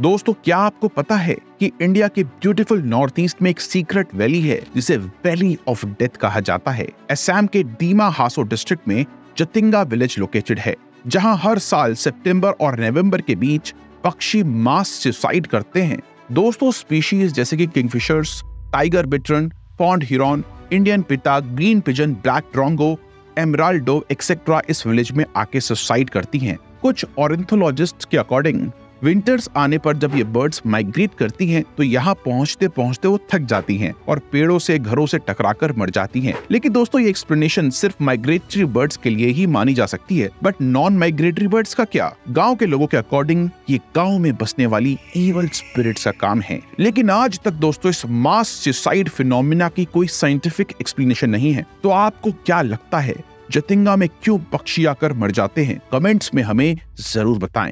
दोस्तों, क्या आपको पता है कि इंडिया के ब्यूटीफुल नॉर्थ ईस्ट में एक सीक्रेट वैली है, जिसे वैली ऑफ़ डेथ कहा जाता है? असम के डीमा हासो डिस्ट्रिक्ट में जतिंगा विलेज लोकेटेड है, जहाँ हर साल सितंबर और नवंबर के बीच पक्षी मास सुसाइड करते हैं। दोस्तों, स्पीशीज जैसे कि kingfishers, tiger bittern, pond heron, Indian pitta, green pigeon, black drongo, emerald dove etcetera इस विलेज में आके सुसाइड करती हैं। कुछ ऑरेंथोलॉजिस्ट के अकॉर्डिंग विंटर्स आने पर जब ये बर्ड्स माइग्रेट करती हैं तो यहाँ पहुँचते पहुँचते वो थक जाती हैं और पेड़ों से, घरों से टकराकर मर जाती हैं। लेकिन दोस्तों, ये एक्सप्लेनेशन सिर्फ़ माइग्रेटरी बर्ड्स के लिए ही मानी जा सकती है। बट नॉन माइग्रेटरी बर्ड्स का क्या? गाँव के लोगों के अकॉर्डिंग ये गाँव में बसने वाली एवल स्पिरिट का काम है। लेकिन आज तक दोस्तों, इस मास सुसाइड फिनोमिना की कोई साइंटिफिक एक्सप्लेनेशन नहीं है। तो आपको क्या लगता है? जतिंगा में क्यों पक्षी आकर मर जाते हैं? कमेंट्स में हमें ज़रूर बताएँ।